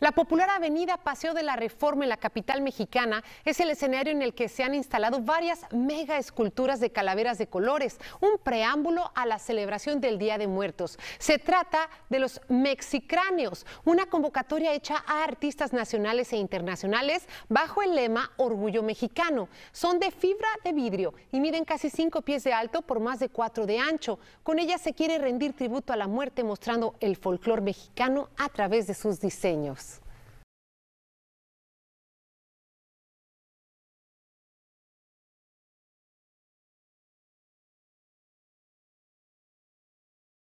La popular avenida Paseo de la Reforma en la capital mexicana es el escenario en el que se han instalado varias mega esculturas de calaveras de colores, un preámbulo a la celebración del Día de Muertos. Se trata de los mexicráneos, una convocatoria hecha a artistas nacionales e internacionales bajo el lema Orgullo Mexicano. Son de fibra de vidrio y miden casi cinco pies de alto por más de cuatro de ancho. Con ellas se quiere rendir tributo a la muerte mostrando el folclor mexicano a través de sus diseños.